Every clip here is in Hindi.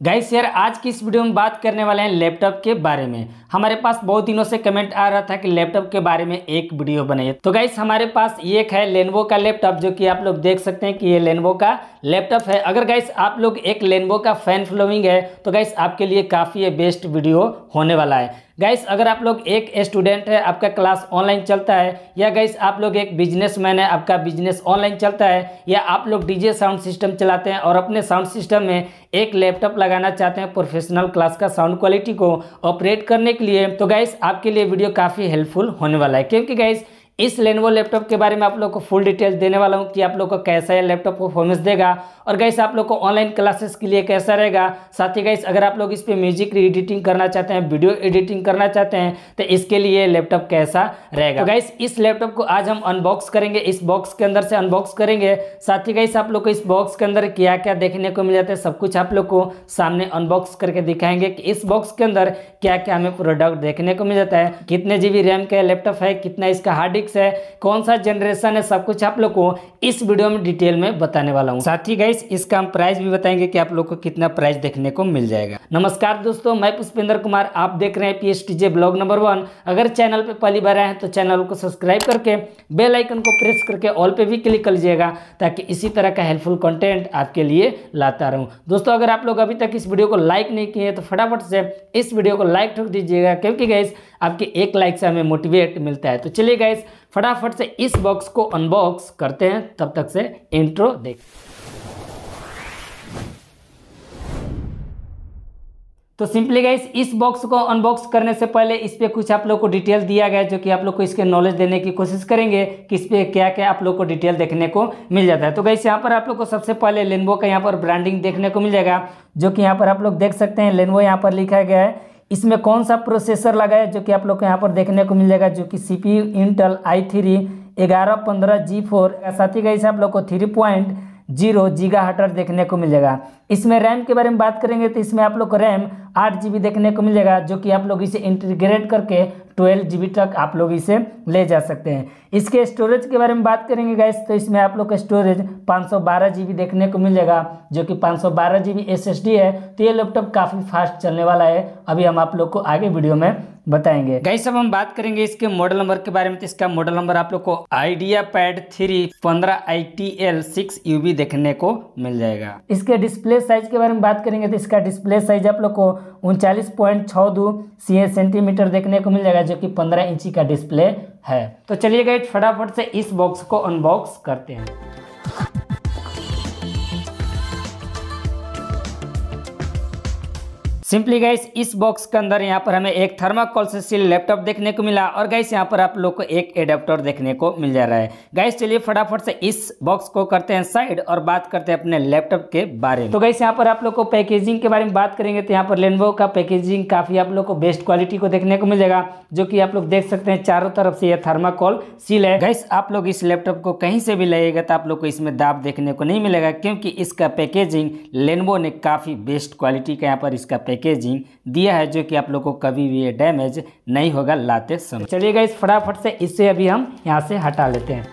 गाइस यार, आज की इस वीडियो में बात करने वाले हैं लैपटॉप के बारे में। हमारे पास बहुत दिनों से कमेंट आ रहा था कि लैपटॉप के बारे में एक वीडियो बनाइए। तो गाइस हमारे पास ये एक है लेनवो का लैपटॉप जो कि आप लोग देख सकते हैं कि ये लेनवो का लैपटॉप है। अगर गाइस आप लोग एक लेनवो का फ़ैन फॉलोइंग है तो गाइस आपके लिए काफ़ी बेस्ट वीडियो होने वाला है। गाइस अगर आप लोग एक स्टूडेंट है, आपका क्लास ऑनलाइन चलता है, या गाइस आप लोग एक बिजनेसमैन है, आपका बिज़नेस ऑनलाइन चलता है, या आप लोग डीजे साउंड सिस्टम चलाते हैं और अपने साउंड सिस्टम में एक लैपटॉप लगाना चाहते हैं प्रोफेशनल क्लास का साउंड क्वालिटी को ऑपरेट करने के लिए तो गाइस आपके लिए वीडियो काफ़ी हेल्पफुल होने वाला है। क्योंकि गाइस इस लेनवो लैपटॉप के बारे में आप लोग को फुल डिटेल देने वाला हूँ कि आप लोग को कैसा ये लैपटॉप परफॉर्मेंस देगा। और गैस आप लोग को ऑनलाइन क्लासेस के लिए कैसा रहेगा? साथ ही गाइस अगर आप लोग इस पर म्यूज़िक एडिटिंग करना चाहते हैं वीडियो एडिटिंग करना चाहते हैं तो इसके लिए लैपटॉप कैसा रहेगा? तो गाइस इस लैपटॉप को आज हम अनबॉक्स करेंगे। इस बॉक्स के अंदर से अनबॉक्स करेंगे। साथ ही गाइस आप लोग को इस बॉक्स के अंदर क्या क्या देखने को मिल जाता है, सब कुछ आप लोग को सामने अनबॉक्स करके दिखाएँगे कि इस बॉक्स के अंदर क्या क्या हमें प्रोडक्ट देखने को मिल जाता है। कितने जीबी रैम का लैपटॉप है, कितना इसका हार्ड डिस्क है, कौन सा जनरेशन है, सब कुछ आप लोग को इस वीडियो में डिटेल में बताने वाला हूँ। साथ ही गाइस इसका हम प्राइस भी बताएँगे कि आप लोग को कितना प्राइस देखने को मिल जाएगा। नमस्कार दोस्तों, मैं पुष्पेंद्र कुमार, आप देख रहे हैं P S blog number one अगर चैनल पे पहली बार आए हैं तो चैनल को सब्सक्राइब करके बेल आइकन को प्रेस करके ऑल पे भी क्लिक कर लीजिएगा, ताकि इसी तरह का हेल्पफुल कंटेंट आपके लिए लाता रहूँ। दोस्तों, अगर आप लोग अभी तक इस वीडियो को लाइक नहीं किए तो फटाफट से इस वीडियो को लाइक ठोक दीजिएगा, क्योंकि गैस आपके एक लाइक से हमें मोटिवेट मिलता है। तो चलिए गैस फटाफट से इस बॉक्स को अनबॉक्स करते हैं। तब तक से इंट्रो देख। तो सिंपली गाइस इस बॉक्स को अनबॉक्स करने से पहले इस पर कुछ आप लोग को डिटेल दिया गया जो कि आप लोग को इसके नॉलेज देने की कोशिश करेंगे कि इस पर क्या क्या आप लोग को डिटेल देखने को मिल जाता है। तो गाइस यहाँ पर आप लोग को सबसे पहले लेनवो का यहाँ पर ब्रांडिंग देखने को मिल जाएगा, जो कि यहाँ पर आप लोग देख सकते हैं। लेनवो यहाँ पर लिखा गया है इसमें कौन सा प्रोसेसर लगाया है जो कि आप लोग को यहाँ पर देखने को मिल जाएगा, जो कि C P U Intel i three ग्यारह पंद्रह जी फोर साथ ही गाइस आप लोग को थ्री पॉइंट ज़ीरो जीगा हटर देखने को मिल जाएगा। इसमें रैम के बारे में बात करेंगे तो इसमें आप लोग को रैम आठ जी देखने को मिल जाएगा, जो कि आप लोग इसे इंटीग्रेट करके ट्वेल्व जी तक आप लोग इसे ले जा सकते हैं। इसके स्टोरेज के बारे में बात करेंगे गैस तो इसमें आप लोग का स्टोरेज पाँच सौ देखने को मिल जाएगा, जो कि पाँच सौ है। तो ये लैपटॉप काफ़ी फास्ट चलने वाला है। अभी हम आप लोग को आगे वीडियो में बताएँगे। गाइस अब हम बात करेंगे इसके मॉडल नंबर के बारे में। तो इसका मॉडल नंबर आप लोग को आइडिया पैड थ्री पंद्रह I T L six UB देखने को मिल जाएगा। इसके डिस्प्ले साइज़ के बारे में बात करेंगे तो इसका डिस्प्ले साइज़ आप लोग को उनचालीस पॉइंट छः दो सी सेंटीमीटर देखने को मिल जाएगा जो कि पंद्रह इंची का डिस्प्ले है। तो चलिए गाइस फटाफट से इस बॉक्स को अनबॉक्स करते हैं। सिंपली गाइस इस बॉक्स के अंदर यहाँ पर हमें एक थर्माकोल से सील लैपटॉप देखने को मिला और गाइस यहाँ पर आप लोग को एक एडेप्टर देखने को मिल जा रहा है। गाइस चलिए फटाफट से इस बॉक्स को करते हैं साइड और बात करते हैं अपने लैपटॉप के बारे में। तो गाइस यहाँ पर आप लोग को पैकेजिंग के बारे में बात करेंगे तो यहाँ पर लेनवो का पैकेजिंग काफ़ी आप लोग को बेस्ट क्वालिटी को देखने को मिल जाएगा, जो की आप लोग देख सकते हैं चारों तरफ़ से यह थर्माकोल सील है। गाइस आप लोग इस लैपटॉप को कहीं से भी लगेगा तो आप लोग को इसमें दाब देखने को नहीं मिलेगा, क्योंकि इसका पैकेजिंग लेनवो ने काफ़ी बेस्ट क्वालिटी का यहाँ पर इसका पैकेजिंग दिया है जो कि आप लोग को कभी भी ये डैमेज नहीं होगा लाते समय। चलिएगा इस फटाफट से इससे अभी हम यहाँ से हटा लेते हैं।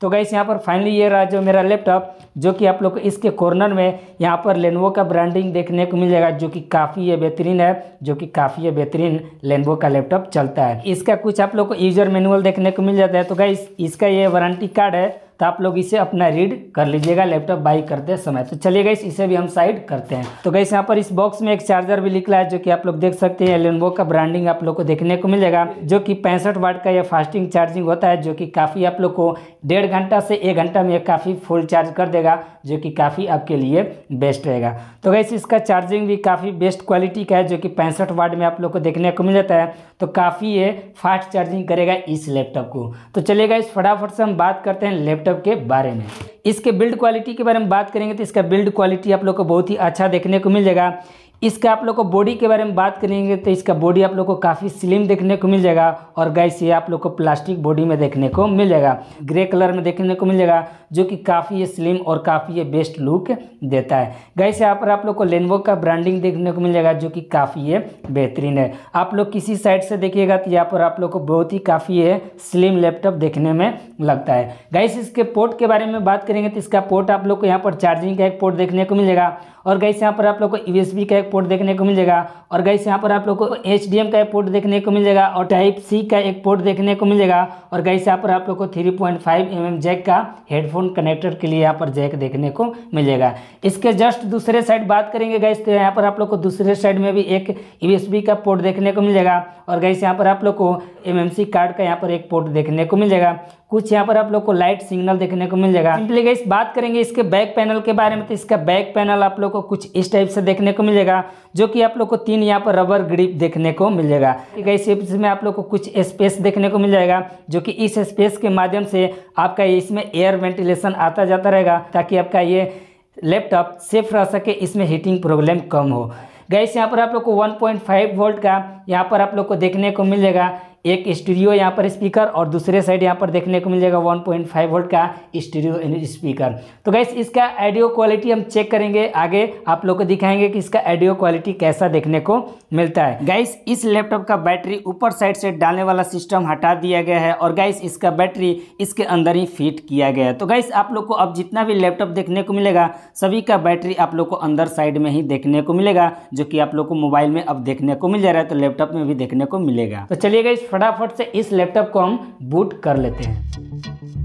तो गैस यहाँ पर फाइनली ये रहा जो मेरा लैपटॉप जो कि आप लोग को इसके कॉर्नर में यहाँ पर लेनवो का ब्रांडिंग देखने को मिल जाएगा, जो कि काफ़ी ये बेहतरीन है, जो कि काफ़ी ये बेहतरीन लेनवो का लैपटॉप चलता है। इसका कुछ आप लोग को यूज़र मैनुअल देखने को मिल जाता है। तो गैस इसका ये वारंटी कार्ड है। तो आप लोग इसे अपना रीड कर लीजिएगा लैपटॉप बाई करते समय। तो चलिए गई इसे भी हम साइड करते हैं। तो गई यहाँ पर इस बॉक्स में एक चार्जर भी निकला है, जो कि आप लोग देख सकते हैं। लेनवो का ब्रांडिंग आप लोग को देखने को मिल जाएगा जो कि पैंसठ वाट का यह फास्टिंग चार्जिंग होता है, जो कि काफ़ी आप लोग को डेढ़ घंटा से एक घंटा में काफ़ी फुल चार्ज कर देगा, जो कि काफ़ी आपके लिए बेस्ट रहेगा। तो गैस इसका चार्जिंग भी काफ़ी बेस्ट क्वालिटी का है, जो कि पैंसठ वाट में आप लोग को देखने को मिल जाता है। तो काफ़ी ये फास्ट चार्जिंग करेगा इस लैपटॉप को। तो चलिएगा इस फटाफट से हम बात करते हैं लैपटॉप के बारे में। इसके बिल्ड क्वालिटी के बारे में बात करेंगे तो इसका बिल्ड क्वालिटी आप लोग को बहुत ही अच्छा देखने को मिल जाएगा। इसका आप लोग को बॉडी के बारे में बात करेंगे तो इसका बॉडी आप लोग को काफ़ी स्लिम देखने को मिल जाएगा। और गैस ये आप लोग को प्लास्टिक बॉडी में देखने को मिल जाएगा। ग्रे कलर में देखने को मिल जाएगा, जो कि काफ़ी ये स्लिम और काफ़ी ये बेस्ट लुक देता है। गैस यहाँ पर आप लोग को लेनवो का ब्रांडिंग देखने को मिल जाएगा, जो कि काफ़ी ये बेहतरीन है। आप लोग किसी साइड से देखिएगा तो यहाँ पर आप लोग को बहुत ही काफ़ी ये स्लिम लैपटॉप देखने में लगता है। गैस इसके पोर्ट के बारे में बात करेंगे तो इसका पोर्ट आप लोग को यहाँ पर चार्जिंग का एक पोर्ट देखने को मिल जाएगा। और गैस यहाँ पर आप लोग को यूएसबी का एक पोर्ट देखने को मिल जाएगा। और गैस यहाँ पर आप लोग को एचडीएम का एक पोर्ट देखने को मिल जाएगा और टाइप सी का एक पोर्ट देखने को मिल जाएगा। और गैस यहाँ पर आप लोग को थ्री पॉइंट एम जैक का हेडफोन कनेक्टर के लिए यहाँ पर जैक देखने को मिल जाएगा। इसके जस्ट दूसरे साइड बात करेंगे गैस तो यहाँ पर आप लोग को दूसरे साइड में भी एक यूएसबी का पोर्ट देखने को मिल जाएगा। और गैस यहाँ पर आप लोग को एमएमसी कार्ड का यहाँ पर एक पोर्ट देखने को मिल जाएगा। कुछ यहाँ पर आप लोग को लाइट सिग्नल देखने को मिल जाएगा। सिंपली गैस बात करेंगे इसके बैक पैनल के बारे में तो इसका बैक पैनल आप लोग को कुछ इस टाइप से देखने को मिल जाएगा जो कि आप लोग को तीन यहाँ पर रबर ग्रिप देखने को मिल जाएगा। इसमें आप लोग को कुछ स्पेस देखने को मिल जाएगा जो कि इस स्पेस के माध्यम से आपका इसमें एयर वेंटिलेशन आता जाता रहेगा ताकि आपका ये लैपटॉप सेफ़ रह सके इसमें हीटिंग प्रॉब्लम कम हो। गैस यहाँ पर आप लोग को 1.5 वोल्ट का यहाँ पर आप लोग को देखने को मिल जाएगा। एक स्टूडियो यहाँ पर स्पीकर और दूसरे साइड यहाँ पर देखने को मिल जाएगा 1.5 वोल्ट का स्टूडियो स्पीकर। तो गैस इसका ऑडियो क्वालिटी हम चेक करेंगे, आगे आप लोग को दिखाएँगे कि इसका ऑडियो क्वालिटी कैसा देखने को मिलता है। गैस इस लैपटॉप का बैटरी ऊपर साइड से डालने वाला सिस्टम हटा दिया गया है और गैस इसका बैटरी इसके अंदर ही फिट किया गया है। तो गैस आप लोग को अब जितना भी लैपटॉप देखने को मिलेगा, सभी का बैटरी आप लोग को अंदर साइड में ही देखने को मिलेगा, जो कि आप लोग को मोबाइल में अब देखने को मिल जा रहा है तो लैपटॉप में भी देखने को मिलेगा। तो चलिए गैस फटाफट से इस लैपटॉप को हम बूट कर लेते हैं।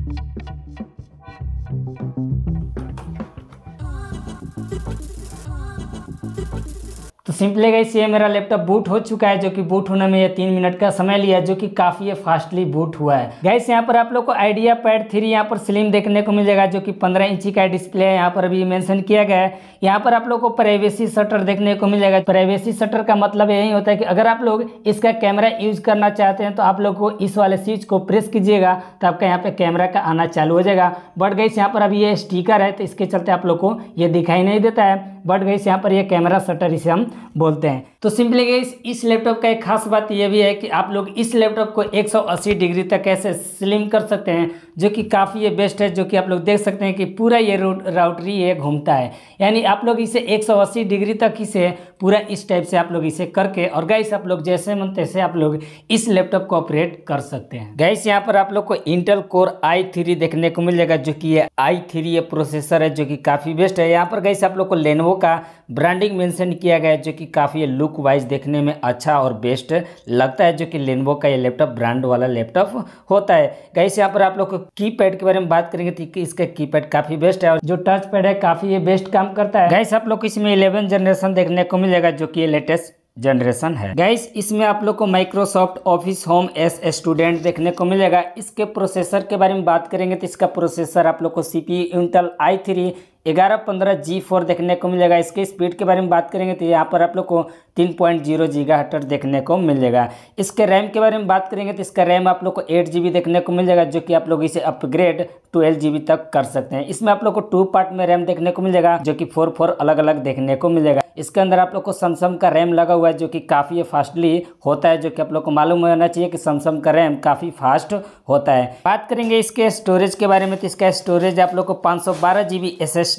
सिंपली गई ये मेरा लैपटॉप बूट हो चुका है, जो कि बूट होने में ये तीन मिनट का समय लिया, जो कि काफ़ी फास्टली बूट हुआ है। गैस यहाँ पर आप लोग को आइडिया पैड थ्री यहाँ पर स्लिम देखने को मिल जाएगा जो कि पंद्रह इंची का डिस्प्ले है, यहाँ पर अभी मेंशन किया गया है। यहाँ पर आप लोग को प्राइवेसी शटर देखने को मिल जाएगा प्राइवेसी शटर का मतलब यही होता है कि अगर आप लोग इसका कैमरा यूज़ करना चाहते हैं तो आप लोग को इस वाले स्विच को प्रेस कीजिएगा तो आपका यहाँ पे कैमरा का आना चालू हो जाएगा। बट गैस यहाँ पर अभी ये स्टीकर है तो इसके चलते आप लोग को ये दिखाई नहीं देता है। बट गई यहाँ पर ये कैमरा शटर इसे हम बोलते हैं। तो सिंपली गई इस लैपटॉप का एक खास बात यह भी है कि आप लोग इस लैपटॉप को 180 डिग्री तक कैसे स्लिम कर सकते हैं, जो कि काफ़ी ये बेस्ट है, जो कि आप लोग देख सकते हैं कि पूरा ये राउटरी ये घूमता है। यानी आप लोग इसे 180 डिग्री तक इसे पूरा इस टाइप से आप लोग इसे करके, और गैस आप लोग जैसे मन तैसे आप लोग इस लैपटॉप को ऑपरेट कर सकते हैं। गैस यहाँ पर आप लोग को इंटेल कोर आई थ्री देखने को मिल जाएगा, जो कि ये आई थ्री ये प्रोसेसर है, जो कि काफ़ी बेस्ट है। यहाँ पर गैस आप लोग को लेनवो का ब्रांडिंग मैंशन किया गया है, जो कि काफ़ी लुक वाइज देखने में अच्छा और बेस्ट लगता है, जो कि लेनवो का ये लैपटॉप, ब्रांड वाला लैपटॉप होता है। गैस यहाँ पर आप लोग को की पैड के बारे में बात करेंगे तो इसका की पैड काफ़ी बेस्ट है और जो टच पैड है, काफ़ी ये बेस्ट काम करता है। गैस आप लोग इसमें इलेवन जनरेशन देखने को मिलेगा, जो कि ये लेटेस्ट जनरेशन है। गैस इसमें आप लोग को Microsoft Office Home S student देखने को मिलेगा। इसके प्रोसेसर के बारे में बात करेंगे तो इसका प्रोसेसर आप लोग को C P Intel i three ग्यारह पंद्रह जी फोर देखने को मिलेगा। इसके स्पीड के बारे में बात करेंगे तो यहाँ पर आप लोग को तीन पॉइंट ज़ीरो जीगा हटर देखने को मिल जाएगा इसके रैम के बारे में बात करेंगे तो इसका रैम आप लोग को एट जी देखने को मिल जाएगा जो कि आप लोग इसे अपग्रेड ट्वेल्व जी तक कर सकते हैं। इसमें आप लोग को टू पार्ट में रैम देखने को मिलेगा, जो कि फोर फोर अलग अलग देखने को मिलेगा। इसके अंदर आप लोग को सैमसंग का रैम लगा हुआ है, जो कि काफ़ी फास्टली होता है, जो कि आप लोग को मालूम होना चाहिए कि सैमसंग का रैम काफ़ी फास्ट होता है। बात करेंगे इसके स्टोरेज के बारे में तो इसका स्टोरेज आप लोग को पाँच सौ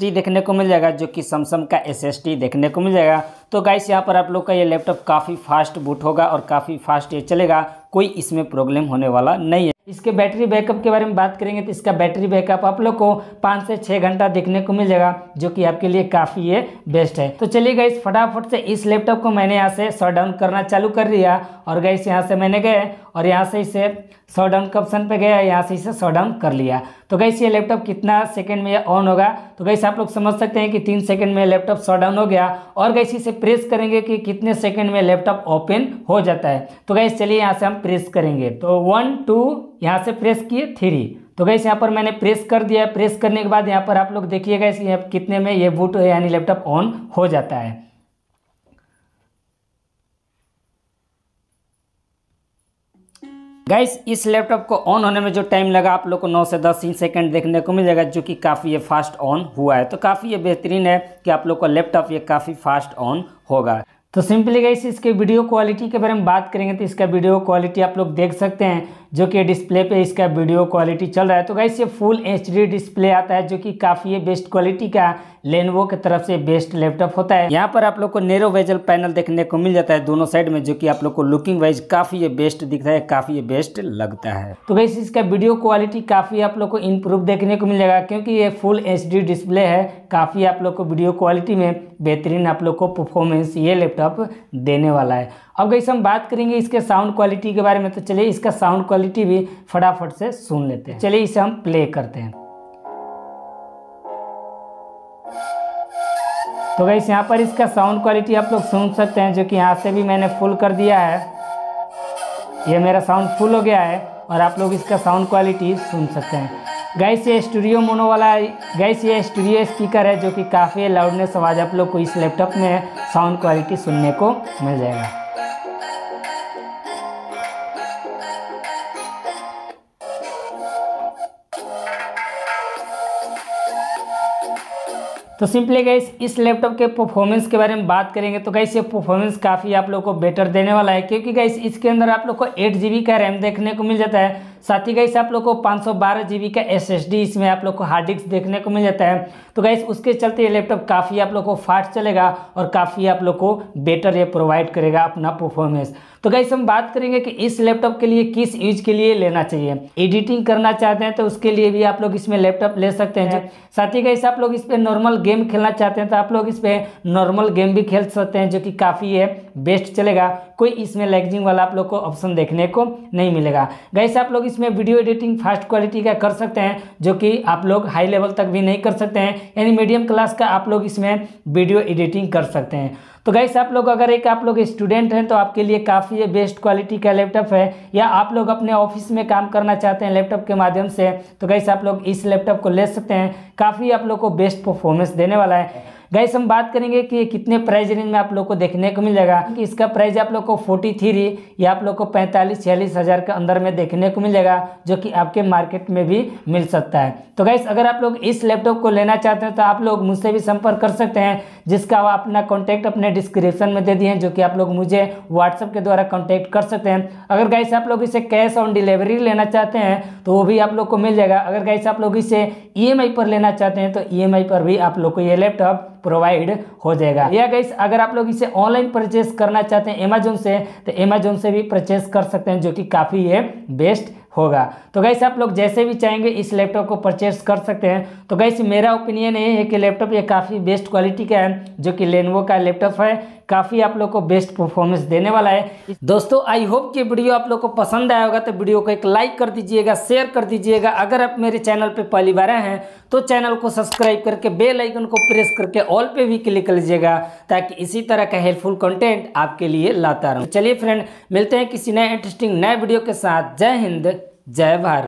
देखने को मिल जाएगा, जो कि सैमसंग का एसएसटी देखने को मिल जाएगा। तो गाइस यहाँ पर आप लोग का ये लैपटॉप काफ़ी फास्ट बूट होगा और काफ़ी फास्ट ये चलेगा। कोई इसमें प्रॉब्लम होने वाला नहीं है। इसके बैटरी बैकअप के बारे में बात करेंगे तो इसका बैटरी बैकअप आप लोग को पाँच से छः घंटा देखने को मिल जाएगा, जो कि आपके लिए काफ़ी ये बेस्ट है। तो चलिए गई फटाफट से इस लैपटॉप को मैंने यहाँ से शट डाउन करना चालू कर दिया और गई यहाँ से मैंने गए और यहाँ से इसे शट डाउन के ऑप्शन पे गया, यहाँ से इसे शट डाउन कर लिया। तो गैस ये लैपटॉप कितना सेकंड में ऑन होगा? तो गैस आप लोग समझ सकते हैं कि तीन सेकंड में लैपटॉप शट डाउन हो गया और गैस इसे प्रेस करेंगे कि कितने सेकंड में लैपटॉप ओपन हो जाता है। तो गैस चलिए यहाँ से हम प्रेस करेंगे। तो वन टू यहाँ से प्रेस किए थ्री तो गैस यहाँ पर मैंने प्रेस कर दिया है. प्रेस करने के बाद यहाँ पर आप लोग देखिएगा इस कितने में ये बूट यानी लैपटॉप ऑन हो जाता है. गाइस इस लैपटॉप को ऑन होने में जो टाइम लगा, आप लोग को 9 से 10 सेकंड देखने को मिल जाएगा जो कि काफ़ी ये फास्ट ऑन हुआ है. तो काफ़ी ये बेहतरीन है कि आप लोग का लैपटॉप ये काफ़ी फास्ट ऑन होगा. तो सिंपली गई इसके वीडियो क्वालिटी के बारे में बात करेंगे तो इसका वीडियो क्वालिटी आप लोग देख सकते हैं, जो कि डिस्प्ले पे इसका वीडियो क्वालिटी चल रहा है। तो गाइस, ये फुल एचडी डिस्प्ले आता है, जो कि काफ़ी बेस्ट क्वालिटी का लेनवो की तरफ़ से बेस्ट लैपटॉप होता है। यहाँ पर आप लोग को नेरो वेजल पैनल देखने को मिल जाता है दोनों साइड में, जो कि आप लोग को लुकिंग वाइज काफ़ी ये बेस्ट दिखता है, काफ़ी ये बेस्ट लगता है। तो गाइस इसका वीडियो क्वालिटी काफ़ी आप लोग को इम्प्रूव देखने को मिल जाएगा क्योंकि ये फुल एच डिस्प्ले है। काफ़ी आप लोग को वीडियो क्वालिटी में बेहतरीन आप लोग को परफॉर्मेंस ये लैपटॉप देने वाला है। अब गई हम बात करेंगे इसके साउंड क्वालिटी के बारे में तो चलिए इसका साउंड क्वालिटी भी फटाफट से सुन लेते हैं। चलिए इसे हम प्ले करते हैं। तो गई यहाँ पर इसका साउंड क्वालिटी आप लोग सुन सकते हैं, जो कि यहाँ से भी मैंने फुल कर दिया है। ये मेरा साउंड फुल हो गया है और आप लोग इसका साउंड क्वालिटी सुन सकते हैं। गैस ये स्टूडियो मोनो वाला गैस ये स्टूडियो स्पीकर है, जो कि काफ़ी लाउडनेस आवाज़ आप लोग को इस लैपटॉप में साउंड क्वालिटी सुनने को मिल जाएगा। तो सिंपली गैस इस लैपटॉप के परफॉर्मेंस के बारे में बात करेंगे तो गैस ये परफॉर्मेंस काफ़ी आप लोग को बेटर देने वाला है, क्योंकि गैस इसके अंदर आप लोग को एट जी का रैम देखने को मिल जाता है। साथ ही गैस आप लोग को पाँच सौ बारह जी का एसएसडी इसमें आप लोग को हार्ड डिस्क देखने को मिल जाता है। तो गैस उसके चलते ये लैपटॉप काफ़ी आप लोग को फास्ट चलेगा और काफ़ी आप लोग को बेटर ये प्रोवाइड करेगा अपना परफॉर्मेंस तो गैस हम बात करेंगे कि इस लैपटॉप के लिए किस यूज़ के लिए लेना चाहिए। एडिटिंग करना चाहते हैं तो उसके लिए भी आप लोग इसमें लैपटॉप ले सकते हैं। साथ ही गैस आप लोग इस पर नॉर्मल गेम खेलना चाहते हैं तो आप लोग इस पर नॉर्मल गेम भी खेल सकते हैं जो कि काफ़ी है। बेस्ट चलेगा। कोई इसमें लैगजिंग वाला आप लोग को ऑप्शन देखने को नहीं मिलेगा। गैस आप लोग इसमें वीडियो एडिटिंग फास्ट क्वालिटी का कर सकते हैं, जो कि आप लोग हाई लेवल तक भी नहीं कर सकते हैं, यानी मीडियम क्लास का आप लोग इसमें वीडियो एडिटिंग कर सकते हैं। तो गैस आप लोग अगर एक आप लोग स्टूडेंट हैं तो आपके लिए काफ़ी बेस्ट क्वालिटी का लैपटॉप है, या आप लोग अपने ऑफ़िस में काम करना चाहते हैं लैपटॉप के माध्यम से तो गैस आप लोग इस लैपटॉप को ले सकते हैं। काफ़ी आप लोग को बेस्ट परफॉर्मेंस देने वाला है। गैस हम बात करेंगे कि कितने प्राइस रेंज में आप लोग को देखने को मिल जाएगा कि इसका प्राइस आप लोग को फोर्टी थ्री या आप लोग को पैंतालीस छियालीस हज़ार के अंदर में देखने को मिल जाएगा जो कि आपके मार्केट में भी मिल सकता है तो गैस अगर आप लोग इस लैपटॉप को लेना चाहते हैं तो आप लोग मुझसे भी संपर्क कर सकते हैं जिसका अपना कॉन्टैक्ट अपने डिस्क्रिप्शन में दे दिए हैं जो कि आप लोग मुझे व्हाट्सअप के द्वारा कॉन्टैक्ट कर सकते हैं अगर गैस आप लोग इसे कैश ऑन डिलीवरी लेना चाहते हैं तो वो भी आप लोग को मिल जाएगा अगर गैस आप लोग इसे ईएमआई पर लेना चाहते हैं तो ईएमआई पर भी आप लोग को ये लैपटॉप प्रोवाइड हो जाएगा। या गैस अगर आप लोग इसे ऑनलाइन परचेस करना चाहते हैं अमेजोन से तो अमेजोन से भी परचेस कर सकते हैं, जो कि काफ़ी ये बेस्ट होगा। तो गैस आप लोग जैसे भी चाहेंगे, इस लैपटॉप को परचेस कर सकते हैं। तो गैस मेरा ओपिनियन ये है कि लैपटॉप ये काफ़ी बेस्ट क्वालिटी का है, जो कि लेनवो का लैपटॉप है। काफ़ी आप लोग को बेस्ट परफॉर्मेंस देने वाला है। दोस्तों आई होप कि वीडियो आप लोग को पसंद आया होगा तो वीडियो को एक लाइक कर दीजिएगा शेयर कर दीजिएगा। अगर आप मेरे चैनल पर पहली बार हैं तो चैनल को सब्सक्राइब करके बेल आइकन को प्रेस करके ऑल पे भी क्लिक कर लीजिएगा, ताकि इसी तरह का हेल्पफुल कंटेंट आपके लिए लाता रहूँ। चलिए फ्रेंड मिलते हैं किसी नए इंटरेस्टिंग नए वीडियो के साथ। जय हिंद, जय भारत।